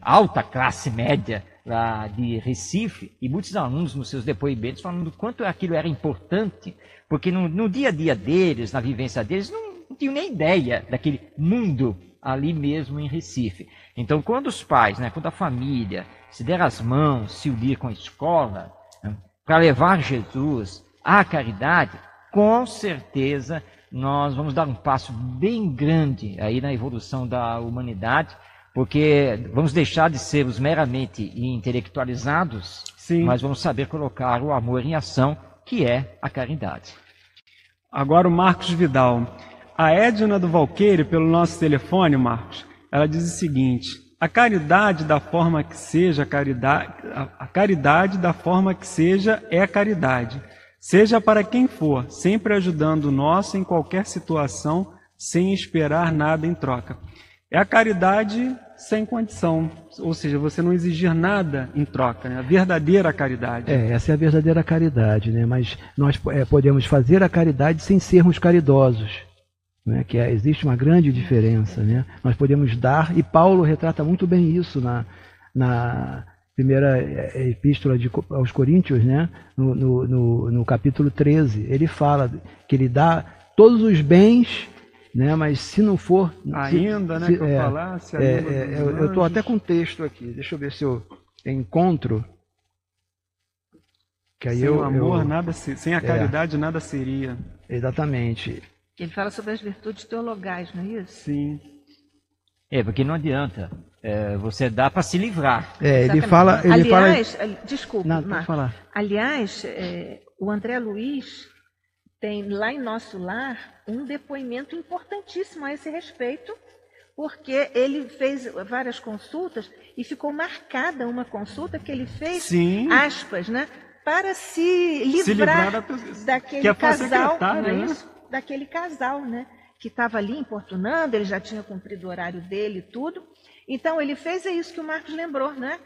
alta classe média lá de Recife e muitos alunos nos seus depoimentos falando do quanto aquilo era importante, porque no, no dia a dia deles, na vivência deles, não, não tinham nem ideia daquele mundo ali mesmo em Recife. Então, quando os pais, né, quando a família se der as mãos, se unir com a escola, né, para levar Jesus à caridade, com certeza nós vamos dar um passo bem grande aí na evolução da humanidade, porque vamos deixar de sermos meramente intelectualizados, Sim. mas vamos saber colocar o amor em ação, que é a caridade. Agora o Marcos Vidal. A Edna do Valqueire, pelo nosso telefone, Marcos, ela diz o seguinte: a caridade da forma que seja, a caridade, a- a caridade da forma que seja é caridade. Seja para quem for, sempre ajudando o nosso em qualquer situação, sem esperar nada em troca. É a caridade sem condição, ou seja, você não exigir nada em troca, né? a verdadeira caridade. É, essa é a verdadeira caridade, né? Mas nós é, podemos fazer a caridade sem sermos caridosos, né? Que é- existe uma grande diferença, né? Nós podemos dar e Paulo retrata muito bem isso na, na primeira é, epístola de aos Coríntios, né? No, no, no, no capítulo 13, ele fala que ele dá todos os bens, né? Mas se não for se- Ainda, né, se- que eu é, é, é, eu- estou até com texto aqui. Deixa eu ver se eu encontro. Que aí sem eu, o amor, eu- nada se- sem a É. caridade, nada seria. Exatamente. Ele fala sobre as virtudes teologais, não é isso? Sim. É, porque não adianta. é, você dá para se livrar. É, ele fala. Ele Aliás, fala... desculpe, Não, Marcos. falar. Aliás, é, o André Luiz tem lá em nosso lar um depoimento importantíssimo a esse respeito, porque ele fez várias consultas e ficou marcada uma consulta que ele fez, Sim. aspas, né, para se livrar, Se livrar da pessoa- daquele que é casal, é né? daquele casal, né, que estava ali importunando, ele já tinha cumprido o horário dele e tudo. Então ele fez é isso que o Marcos lembrou, né?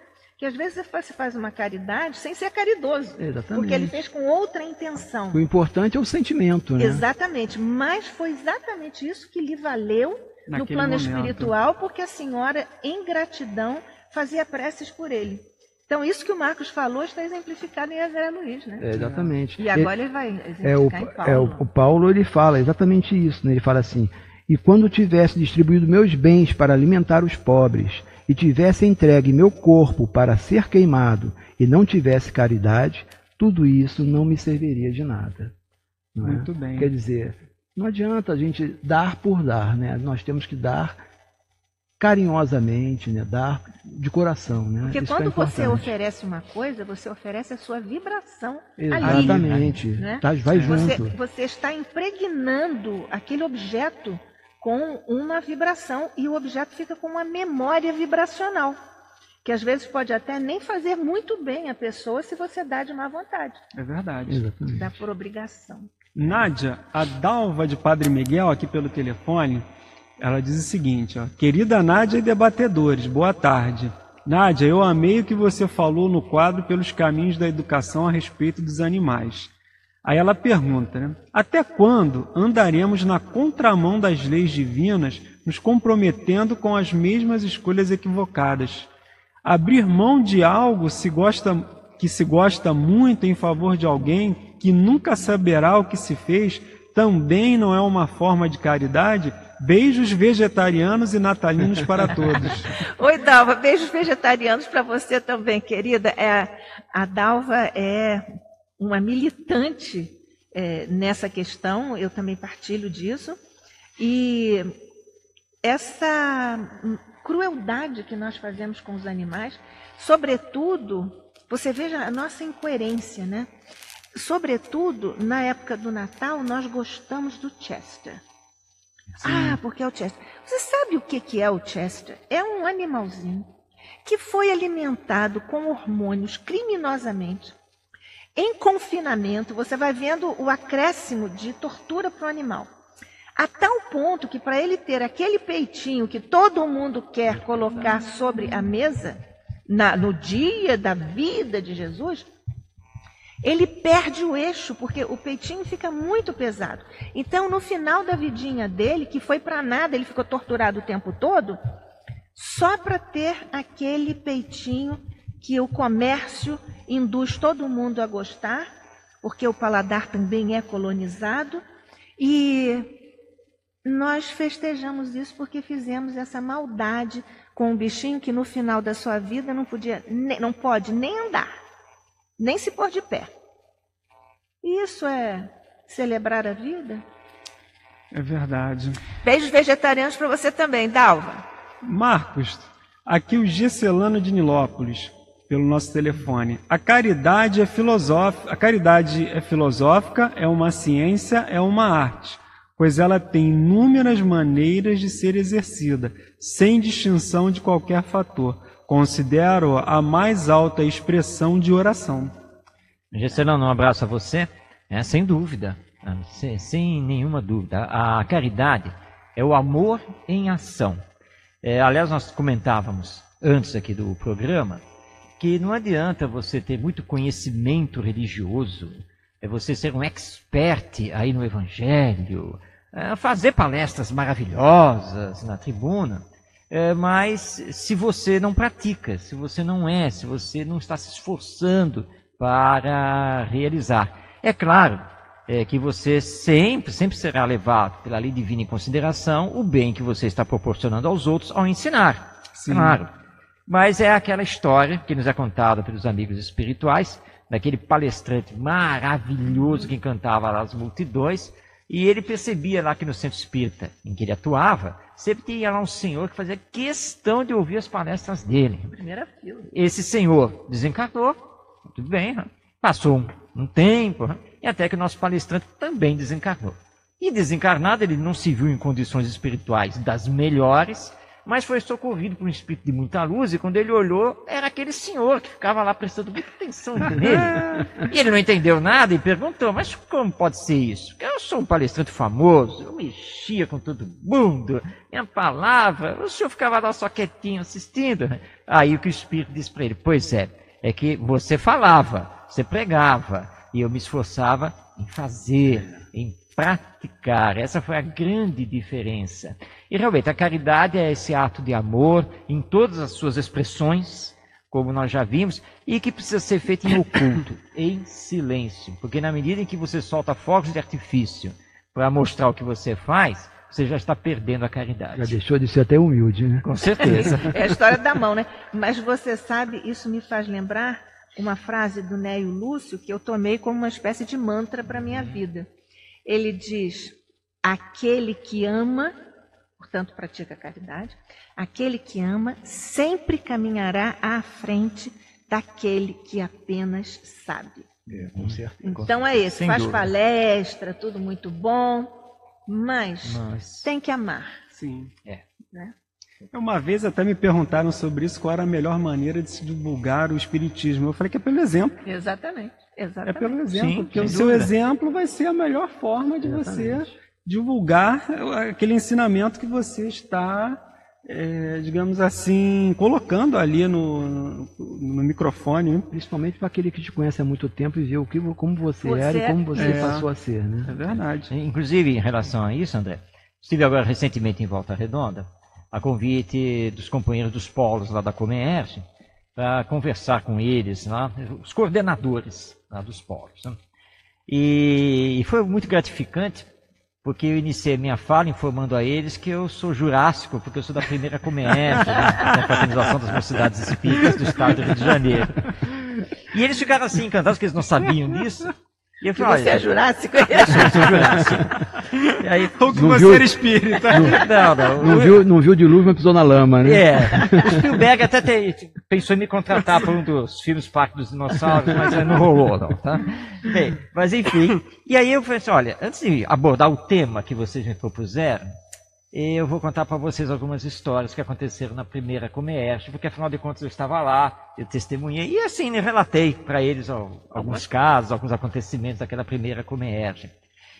Que às vezes você faz uma caridade sem ser caridoso. Exatamente. Porque ele fez com outra intenção. O importante é o sentimento, né? Exatamente. Mas foi exatamente isso que lhe valeu no Naquele plano momento. espiritual, porque a senhora, em gratidão, fazia preces por ele. Então, isso que o Marcos falou está exemplificado em André Luiz, né? É, exatamente. E agora ele vai exemplificar É, o, em Paulo. é, o, o Paulo ele fala exatamente isso, né? Ele fala assim: "E quando tivesse distribuído meus bens para alimentar os pobres, e tivesse entregue meu corpo para ser queimado, e não tivesse caridade, tudo isso não me serviria de nada." não é? Muito bem. Quer dizer, não adianta a gente dar por dar, né? Nós temos que dar carinhosamente, né? Dar de coração, né? Porque Isso é quando você importante. oferece uma coisa, você oferece a sua vibração ali. Exatamente. né? Tá, vai Você, junto. você está impregnando aquele objeto com uma vibração e o objeto fica com uma memória vibracional. que às vezes pode até nem fazer muito bem a pessoa se você dá de má vontade, É verdade. Exatamente. dá por obrigação. Nádia, a Dalva de Padre Miguel, aqui pelo telefone, ela diz o seguinte, ó, querida Nádia e debatedores, boa tarde. Nádia, eu amei o que você falou no quadro pelos caminhos da educação a respeito dos animais. Aí ela pergunta, né, até quando andaremos na contramão das leis divinas, nos comprometendo com as mesmas escolhas equivocadas? Abrir mão de algo se gosta, que se gosta muito em favor de alguém que nunca saberá o que se fez também não é uma forma de caridade? Beijos vegetarianos e natalinos para todos. Oi, Dalva, beijos vegetarianos para você também, querida. É, a Dalva é uma militante é, nessa questão, eu também partilho disso. E essa crueldade que nós fazemos com os animais, sobretudo, você veja a nossa incoerência, né? Sobretudo, na época do Natal, nós gostamos do Chester. Ah, porque é o Chester. Você sabe o que que é o Chester? É um animalzinho que foi alimentado com hormônios criminosamente. Em confinamento, você vai vendo o acréscimo de tortura para o animal. A tal ponto que para ele ter aquele peitinho que todo mundo quer colocar sobre a mesa, na- no dia da vida de Jesus, ele perde o eixo, porque o peitinho fica muito pesado. Então, no final da vidinha dele, que foi para nada, ele ficou torturado o tempo todo, só para ter aquele peitinho que o comércio induz todo mundo a gostar, porque o paladar também é colonizado, e nós festejamos isso porque fizemos essa maldade com um bichinho que no final da sua vida não podia, não pode nem andar, nem se pôr de pé. Isso é celebrar a vida? É verdade. Beijos vegetarianos para você também, Dalva. Marcos, aqui o Gesselano de Nilópolis, pelo nosso telefone. A caridade é filosófica, a caridade é filosófica, é uma ciência, é uma arte, pois ela tem inúmeras maneiras de ser exercida, sem distinção de qualquer fator. Considero a mais alta expressão de oração. Gesselano, um abraço a você. É, sem dúvida, ah, sem, sem nenhuma dúvida. A caridade é o amor em ação. É, aliás, nós comentávamos antes aqui do programa que não adianta você ter muito conhecimento religioso, é você ser um expert aí no Evangelho, é, fazer palestras maravilhosas na tribuna, é, mas se você não pratica, se você não é, se você não está se esforçando para realizar. É claro é, que você sempre, sempre será levado pela lei divina em consideração o bem que você está proporcionando aos outros ao ensinar. Sim. Claro. Mas é aquela história que nos é contada pelos amigos espirituais, daquele palestrante maravilhoso que encantava as multidões, e ele percebia lá que no centro espírita em que ele atuava, sempre tinha lá um senhor que fazia questão de ouvir as palestras dele. Primeira fila. Esse senhor desencarnou, tudo bem, né? passou um, um tempo, né? e até que o nosso palestrante também desencarnou. E desencarnado, ele não se viu em condições espirituais das melhores, mas foi socorrido por um espírito de muita luz, e quando ele olhou, era aquele senhor que ficava lá prestando muita atenção nele. e ele não entendeu nada e perguntou, mas como pode ser isso? Porque eu sou um palestrante famoso, eu mexia com todo mundo, minha palavra, o senhor ficava lá só quietinho assistindo. Aí o que o espírito disse para ele, pois é, é que você falava, você pregava, e eu me esforçava em fazer, praticar. Essa foi a grande diferença. E realmente, a caridade é esse ato de amor em todas as suas expressões, como nós já vimos, e que precisa ser feito em oculto, em silêncio. Porque na medida em que você solta fogos de artifício para mostrar o que você faz, você já está perdendo a Já caridade. deixou de ser até humilde, né? Com certeza. É a história da mão, né? Mas você sabe, isso me faz lembrar uma frase do Nélio Lúcio que eu tomei como uma espécie de mantra para a minha vida. Ele diz: aquele que ama, portanto pratica a caridade, aquele que ama sempre caminhará à frente daquele que apenas sabe. Certeza. Então é esse, Sem faz dúvida. palestra, tudo muito bom, mas Mas, tem que amar. Sim. Né? Uma vez até me perguntaram sobre isso, qual era a melhor maneira de se divulgar o espiritismo. Eu falei que é pelo exemplo. Exatamente. É Exatamente. pelo exemplo, Sim, porque o seu dúvida. exemplo vai ser a melhor forma de você divulgar aquele ensinamento que você está, é, digamos assim, colocando ali no, no microfone. né? Principalmente para aquele que te conhece há muito tempo e vê o que, como você, Você era é- e como você É. passou a ser, né? É verdade. Inclusive, em relação a isso, André, estive agora recentemente em Volta Redonda, a convite dos companheiros dos polos lá da Comerge, para conversar com eles, lá, os coordenadores lá dos polos. né? E, foi muito gratificante, porque eu iniciei minha fala informando a eles que eu sou jurássico, porque eu sou da primeira Comerge, né, da fraternização das mocidades espíritas do estado do Rio de Janeiro. E eles ficaram assim encantados, que eles não sabiam disso. E eu Que falei, você olha, é jurássico? eu sou jurássico. E aí, Ou que Não você viu? era espírita. não, não. Não o- viu, não viu dilúvio, mas pisou na lama, né? É. O Spielberg até te- pensou em me contratar para um dos filmes Parque dos Dinossauros, mas aí não rolou, não, tá? Bem, mas enfim. E aí eu falei assim, olha, antes de abordar o tema que vocês me propuseram, eu vou contar para vocês algumas histórias que aconteceram na primeira Comércio, porque afinal de contas eu estava lá, eu testemunhei, e assim, né, relatei para eles ó, alguns casos, alguns acontecimentos daquela primeira Comércio.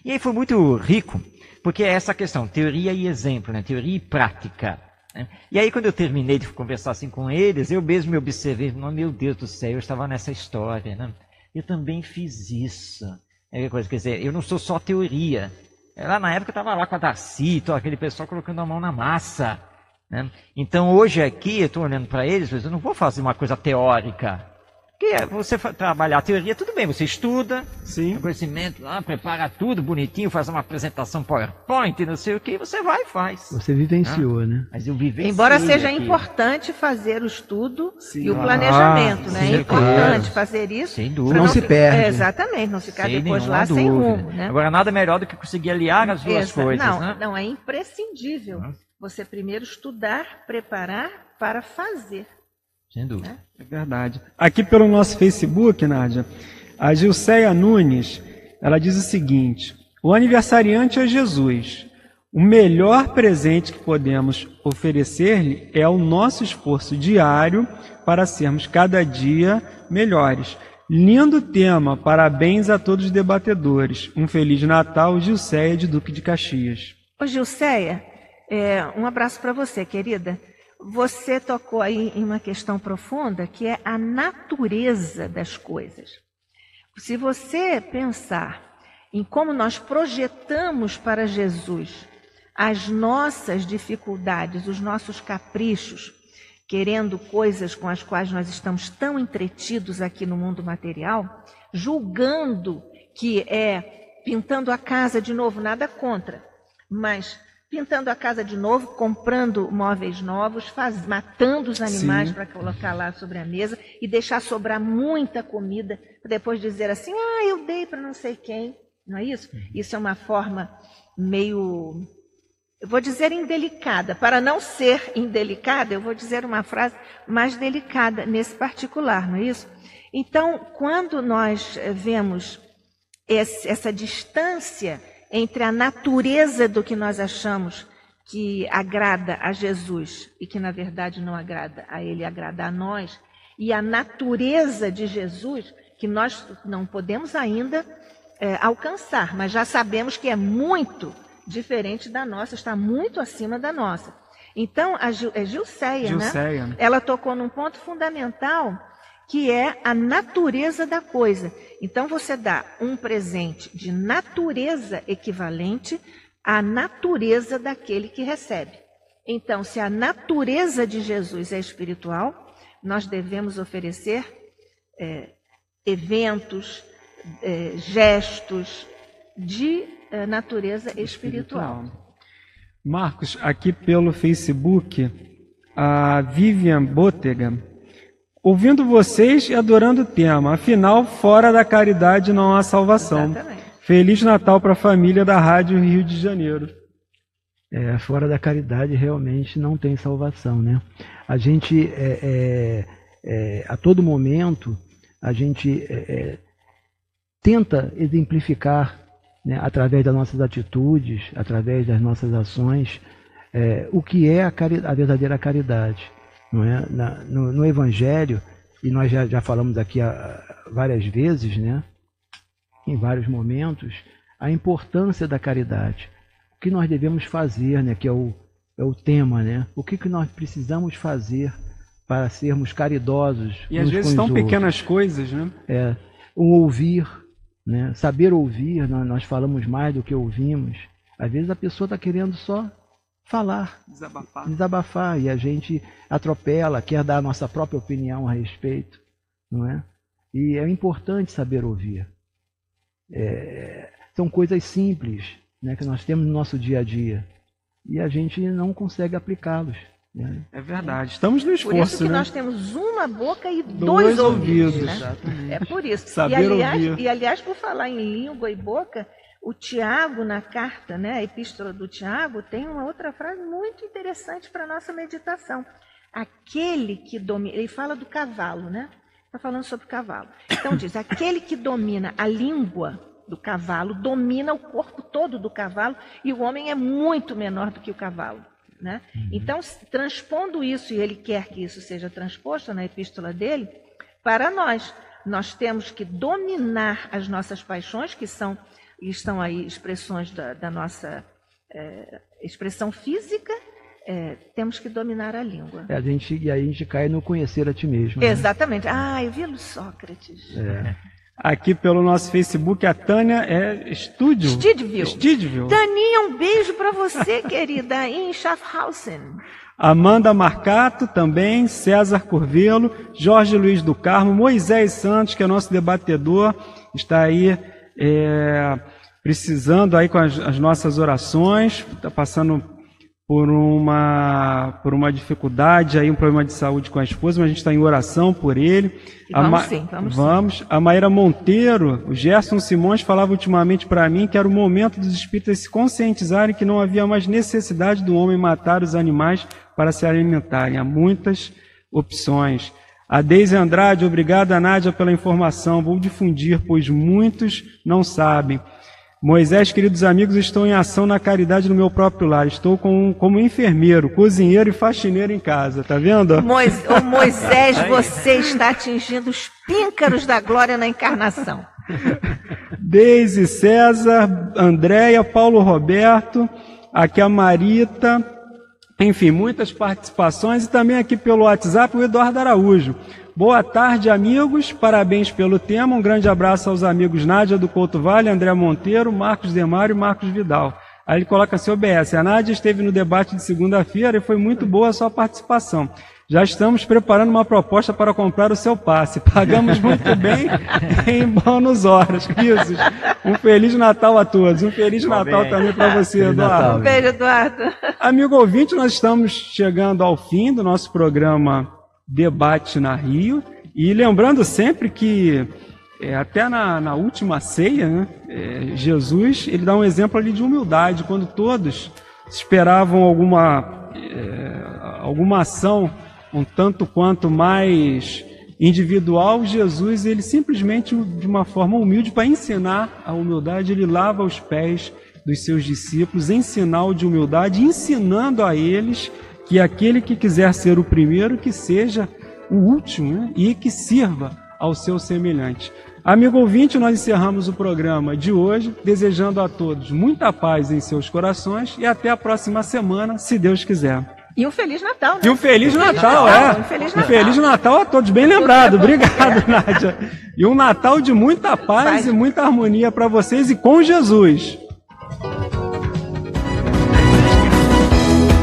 E aí foi muito rico, porque é essa questão, teoria e exemplo, né? teoria e prática. né? E aí quando eu terminei de conversar assim com eles, eu mesmo me observei, "Não, meu Deus do céu, eu estava nessa história. Né? Eu também fiz isso. É coisa, quer dizer, eu não sou só teoria. Lá na época estava lá com a Darcy, aquele pessoal colocando a mão na massa. né? Então hoje aqui, eu estou olhando para eles, eu não vou fazer uma coisa teórica. Porque você trabalhar a teoria, tudo bem, você estuda, Sim. o conhecimento lá, prepara tudo bonitinho, faz uma apresentação PowerPoint, não sei o que, você vai e faz. Você vivenciou, né? Mas eu vivenciei Embora seja aquilo. importante fazer o estudo Sim. e o Ah, planejamento, né? sim, É importante claro. fazer isso. Sem dúvida. Não se fi- perde. É, exatamente, não ficar Sem depois lá sem dúvida. rumo, né? Agora, nada melhor do que conseguir aliar as duas Exa- coisas, não, né? não, é imprescindível. Você primeiro estudar, preparar para fazer. Sem dúvida. É verdade. Aqui pelo nosso Facebook, Nádia, a Gilceia Nunes, ela diz o seguinte: o aniversariante é Jesus. O melhor presente que podemos oferecer-lhe é o nosso esforço diário para sermos cada dia melhores. Lindo tema, parabéns a todos os debatedores. Um Feliz Natal, Gilceia de Duque de Caxias. Ô, Gilceia, é, um abraço para você, querida. Você tocou aí em uma questão profunda que é a natureza das coisas. Se você pensar em como nós projetamos para Jesus as nossas dificuldades, os nossos caprichos, querendo coisas com as quais nós estamos tão entretidos aqui no mundo material, julgando que é pintando a casa de novo, nada contra, mas pintando a casa de novo, comprando móveis novos, faz- matando os animais para colocar lá sobre a mesa e deixar sobrar muita comida, para depois dizer assim: ah, eu dei para não sei quem. Não é isso? Isso é uma forma meio eu vou dizer indelicada. Para não ser indelicada, eu vou dizer uma frase mais delicada nesse particular, não é isso? Então, quando nós eh, vemos essa distância entre a natureza do que nós achamos que agrada a Jesus e que na verdade não agrada a Ele, agrada a nós, e a natureza de Jesus que nós não podemos ainda eh, alcançar, mas já sabemos que é muito diferente da nossa, está muito acima da nossa. Então, a Gil, é Gilceia? Gilceia, né? Ela tocou num ponto fundamental que é a natureza da coisa. Então, você dá um presente de natureza equivalente à natureza daquele que recebe. Então, se a natureza de Jesus é espiritual, nós devemos oferecer é, eventos, é, gestos de é, natureza espiritual. Marcos, aqui pelo Facebook, a Vivian Botega, ouvindo vocês e adorando o tema, afinal, fora da caridade não há salvação. Exatamente. Feliz Natal para a família da Rádio Rio de Janeiro. É, fora da caridade realmente não tem salvação, né? A gente, é, é, é, a todo momento, a gente é, é, tenta exemplificar, né, através das nossas atitudes, através das nossas ações, é, o que é a, a verdadeira caridade. Não é? Na- no, no Evangelho, e nós já, já falamos aqui ah, várias vezes, né? em vários momentos, a importância da caridade. O que nós devemos fazer, né? que é o, é o tema, né? o que, que nós precisamos fazer para sermos caridosos. E às vezes outros. pequenas coisas, né? É, o ouvir, né? saber ouvir, nós, nós falamos mais do que ouvimos. Às vezes a pessoa está querendo só falar, Desabafar. desabafar, e a gente atropela, quer dar a nossa própria opinião a respeito, não é? E é importante saber ouvir. É, são coisas simples né, que nós temos no nosso dia a dia e a gente não consegue aplicá-los. né? É verdade. Estamos no Por isso esforço, que né? nós temos uma boca e dois, Dois ouvidos. ouvidos. né? É por isso. Saber e, aliás, ouvir. e aliás, por falar em língua e boca, o Tiago, na carta, né, a epístola do Tiago, tem uma outra frase muito interessante para a nossa meditação. Aquele que domina. Ele fala do cavalo, né? Está falando sobre o cavalo. Então diz: aquele que domina a língua do cavalo domina o corpo todo do cavalo e o homem é muito menor do que o cavalo. Né? Então, se- transpondo isso, e ele quer que isso seja transposto na epístola dele, para nós, nós temos que dominar as nossas paixões, que são estão aí expressões da, da nossa eh, expressão física, eh, temos que dominar a língua. É, a gente, e aí a gente cai no conhecer a ti mesmo. né? Exatamente. Ah, eu vi Sócrates. É. Aqui pelo nosso Facebook, a Tânia é Estúdio. Stidville. Stidville. Daninha, um beijo para você, querida, em Schaffhausen. Amanda Marcato também, César Curvelo, Jorge Luiz do Carmo, Moisés Santos, que é nosso debatedor, está aí é, precisando aí com as, as nossas orações, está passando por uma, por uma dificuldade aí, um problema de saúde com a esposa, mas a gente está em oração por ele. E vamos Ma- sim, vamos sim. Vamos. A Maíra Monteiro, o Gerson Simões falava ultimamente para mim que era o momento dos espíritas se conscientizarem que não havia mais necessidade do homem matar os animais para se alimentarem. Há muitas opções. A Deise Andrade, obrigada, Nádia, pela informação. Vou difundir, pois muitos não sabem. Moisés, queridos amigos, estou em ação na caridade no meu próprio lar. Estou com, como enfermeiro, cozinheiro e faxineiro em casa. Tá vendo? Mois- Ô, Moisés, você está atingindo os píncaros da glória na encarnação. Deise, César, Andréia, Paulo Roberto, aqui a Marita, enfim, muitas participações e também aqui pelo WhatsApp o Eduardo Araújo. Boa tarde, amigos, parabéns pelo tema, um grande abraço aos amigos Nádia do Couto Vale, André Monteiro, Marcos Demário e Marcos Vidal. Aí ele coloca assim, OBS, a Nádia esteve no debate de segunda-feira e foi muito boa a sua participação. Já estamos preparando uma proposta para comprar o seu passe. Pagamos muito bem em bônus horas. Risos. Um Feliz Natal a todos. Um Feliz Natal também para você, Feliz Natal, Eduardo. Um beijo, Eduardo. Amigo ouvinte, nós estamos chegando ao fim do nosso programa Debate na Rio. E lembrando sempre que é, até na, na última ceia, né, é, Jesus ele dá um exemplo ali de humildade, quando todos esperavam alguma, é, alguma ação um tanto quanto mais individual, Jesus ele simplesmente de uma forma humilde para ensinar a humildade, ele lava os pés dos seus discípulos em sinal de humildade, ensinando a eles que aquele que quiser ser o primeiro, que seja o último né? e que sirva ao seu semelhante. Amigo ouvinte, nós encerramos o programa de hoje, desejando a todos muita paz em seus corações e até a próxima semana, se Deus quiser. E um Feliz Natal, né? E um Feliz Natal, é. Um Feliz Um Natal. Feliz Natal a todos, bem lembrado. Obrigado, Nádia. E um Natal de muita paz Paz. e muita harmonia para vocês e com Jesus.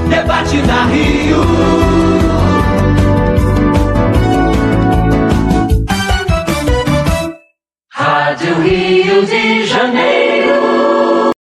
Debate na Rio. Rádio Rio de Janeiro.